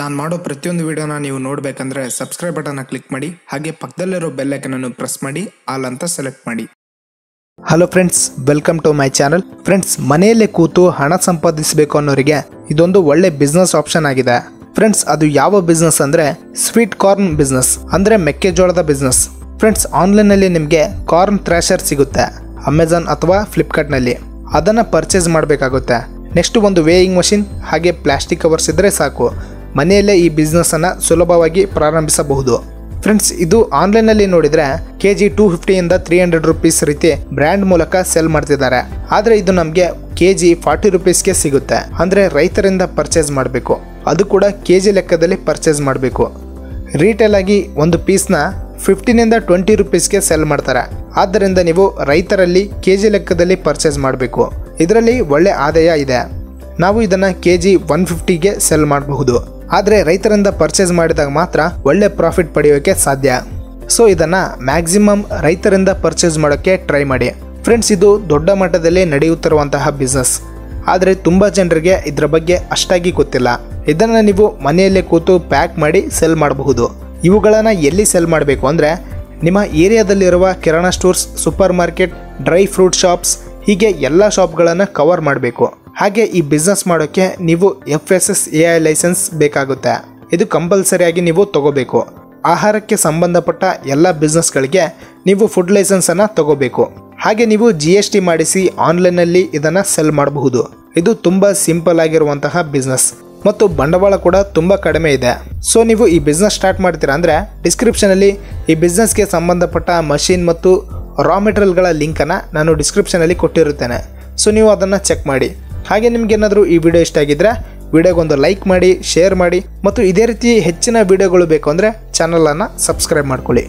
ನಾನು ಮಾಡೋ ಪ್ರತಿಯೊಂದು ವಿಡಿಯೋನ ನೀವು ನೋಡಬೇಕಂದ್ರೆ ಸಬ್ಸ್ಕ್ರೈಬ್ ಬಟನ್ನ ಕ್ಲಿಕ್ ಮಾಡಿ, ಹಾಗೆ ಪಕ್ಕದಲ್ಲಿರೋ ಬೆಲ್ ಅನ್ನು ಪ್ರೆಸ್ ಮಾಡಿ ಆಲ್ ಅಂತ ಸೆಲೆಕ್ಟ್ ಮಾಡಿ. Hello friends welcome to my channel friends ಮನೆಯಲ್ಲೇ ಕೂತು ಹಣ ಸಂಪಾದಿಸಬೇಕು ಅನ್ನೋರಿಗೆ ಇದೊಂದು ಒಳ್ಳೆ ಬಿಸ್ನೆಸ್ ಆಪ್ಷನ್ ಆಗಿದೆ. ಫ್ರೆಂಡ್ಸ್ ಅದು ಯಾವ ಬಿಸ್ನೆಸ್ ಅಂದ್ರೆ ಸ್ವೀಟ್ ಕಾರ್ನ್ ಬಿಸ್ನೆಸ್ ಅಂದ್ರೆ ಮೆಕ್ಕೆಜೋಳದ ಬಿಸ್ನೆಸ್ ಫ್ರೆಂಡ್ಸ್ ಆನ್ಲೈನಲ್ಲಿ ನಿಮಗೆ ಕಾರ್ನ್ ಥ್ರ್ಯಾಶರ್ ಸಿಗುತ್ತೆ ಅಮೆಝಾನ್ ಅಥವಾ ಫ್ಲಿಪ್ಕಾರ್ಟ್ನಲ್ಲಿ ಅದನ್ನು ಪರ್ಚೇಸ್ ಮಾಡಬೇಕಾಗುತ್ತೆ. ನೆಕ್ಸ್ಟ್ ಒಂದು ವೇಯಿಂಗ್ ಮಷಿನ್ ಹಾಗೆ ಪ್ಲಾಸ್ಟಿಕ್ ಕವರ್ಸ್ ಇದ್ದರೆ ಸಾಕು. ಮನೆಯಲ್ಲೇ ಈ ಬಿಸ್ನೆಸ್ಸನ್ನು ಸುಲಭವಾಗಿ ಪ್ರಾರಂಭಿಸಬಹುದು. ಫ್ರೆಂಡ್ಸ್, ಇದು ಆನ್ಲೈನಲ್ಲಿ ನೋಡಿದರೆ ಕೆ ಜಿ ಟೂ ಫಿಫ್ಟಿಯಿಂದ ತ್ರೀ ಹಂಡ್ರೆಡ್ ರುಪೀಸ್ ರೀತಿ ಬ್ರ್ಯಾಂಡ್ ಮೂಲಕ ಸೆಲ್ ಮಾಡ್ತಿದ್ದಾರೆ. ಆದರೆ ಇದು ನಮಗೆ ಕೆ ಜಿ ಫಾರ್ಟಿ ರುಪೀಸ್ಗೆ ಸಿಗುತ್ತೆ. ಅಂದರೆ ರೈತರಿಂದ ಪರ್ಚೇಸ್ ಮಾಡಬೇಕು. ಅದು ಕೂಡ ಕೆ ಜಿ ಲೆಕ್ಕದಲ್ಲಿ ಪರ್ಚೇಸ್ ಮಾಡಬೇಕು. ರೀಟೇಲ್ ಆಗಿ ಒಂದು ಪೀಸ್ನ ಫಿಫ್ಟೀನಿಂದ ಟ್ವೆಂಟಿ ರುಪೀಸ್ಗೆ ಸೆಲ್ ಮಾಡ್ತಾರೆ. ಆದ್ದರಿಂದ ನೀವು ರೈತರಲ್ಲಿ ಕೆ ಜಿ ಲೆಕ್ಕದಲ್ಲಿ ಪರ್ಚೇಸ್ ಮಾಡಬೇಕು. ಇದರಲ್ಲಿ ಒಳ್ಳೆ ಆದಾಯ ಇದೆ. ನಾವು ಇದನ್ನು ಕೆ ಜಿ ಒನ್ ಫಿಫ್ಟಿಗೆ ಸೆಲ್ ಮಾಡಬಹುದು. ಆದರೆ ರೈತರಿಂದ ಪರ್ಚೇಸ್ ಮಾಡಿದಾಗ ಮಾತ್ರ ಒಳ್ಳೆ ಪ್ರಾಫಿಟ್ ಪಡೆಯೋಕೆ ಸಾಧ್ಯ. ಸೊ ಇದನ್ನು ಮ್ಯಾಕ್ಸಿಮಮ್ ರೈತರಿಂದ ಪರ್ಚೇಸ್ ಮಾಡೋಕ್ಕೆ ಟ್ರೈ ಮಾಡಿ. ಫ್ರೆಂಡ್ಸ್ ಇದು ದೊಡ್ಡ ಮಟ್ಟದಲ್ಲಿ ನಡೆಯುತ್ತಿರುವಂತಹ ಬಿಸ್ನೆಸ್ ಆದರೆ ತುಂಬ ಜನರಿಗೆ ಇದರ ಬಗ್ಗೆ ಅಷ್ಟಾಗಿ ಗೊತ್ತಿಲ್ಲ. ಇದನ್ನು ನೀವು ಮನೆಯಲ್ಲೇ ಕೂತು ಪ್ಯಾಕ್ ಮಾಡಿ ಸೆಲ್ ಮಾಡಬಹುದು. ಇವುಗಳನ್ನು ಎಲ್ಲಿ ಸೆಲ್ ಮಾಡಬೇಕು ಅಂದರೆ, ನಿಮ್ಮ ಏರಿಯಾದಲ್ಲಿರುವ kirana stores supermarket dry fruit shops ಹೀಗೆ ಎಲ್ಲ ಶಾಪ್ಗಳನ್ನು ಕವರ್ ಮಾಡಬೇಕು. ಹಾಗೆ ಈ ಬಿಸ್ನೆಸ್ ಮಾಡೋಕ್ಕೆ ನೀವು F S S A I licence ಬೇಕಾಗುತ್ತೆ. ಇದು ಕಂಪಲ್ಸರಿಯಾಗಿ ನೀವು ತಗೋಬೇಕು. ಆಹಾರಕ್ಕೆ ಸಂಬಂಧಪಟ್ಟ ಎಲ್ಲ ಬಿಸ್ನೆಸ್ಗಳಿಗೆ ನೀವು ಫುಡ್ ಲೈಸೆನ್ಸನ್ನು ತಗೋಬೇಕು. ಹಾಗೆ ನೀವು ಜಿ ಎಸ್ ಟಿ ಮಾಡಿಸಿ ಆನ್ಲೈನಲ್ಲಿ ಇದನ್ನು ಸೆಲ್ ಮಾಡಬಹುದು. ಇದು ತುಂಬ ಸಿಂಪಲ್ ಆಗಿರುವಂತಹ ಬಿಸ್ನೆಸ್ ಮತ್ತು ಬಂಡವಾಳ ಕೂಡ ತುಂಬ ಕಡಿಮೆ ಇದೆ. ಸೊ ನೀವು ಈ ಬಿಸ್ನೆಸ್ ಸ್ಟಾರ್ಟ್ ಮಾಡ್ತೀರಾ ಅಂದರೆ ಡಿಸ್ಕ್ರಿಪ್ಷನಲ್ಲಿ ಈ ಬಿಸ್ನೆಸ್ಗೆ ಸಂಬಂಧಪಟ್ಟ ಮಷಿನ್ ಮತ್ತು ರಾ ಮೆಟೀರಿಯಲ್ಗಳ ಲಿಂಕನ್ನು ನಾನು ಡಿಸ್ಕ್ರಿಪ್ಷನಲ್ಲಿ ಕೊಟ್ಟಿರುತ್ತೇನೆ. ಸೊ ನೀವು ಅದನ್ನು ಚೆಕ್ ಮಾಡಿ. ಹಾಗೆ ನಿಮಗೇನಾದರೂ ಈ ವಿಡಿಯೋ ಇಷ್ಟ ಆಗಿದ್ದರೆ ವಿಡಿಯೋಗೊಂದು ಲೈಕ್ ಮಾಡಿ ಶೇರ್ ಮಾಡಿ, ಮತ್ತು ಇದೇ ರೀತಿ ಹೆಚ್ಚಿನ ವಿಡಿಯೋಗಳು ಬೇಕು ಅಂದರೆ ಚಾನಲನ್ನು ಸಬ್ಸ್ಕ್ರೈಬ್ ಮಾಡ್ಕೊಳ್ಳಿ.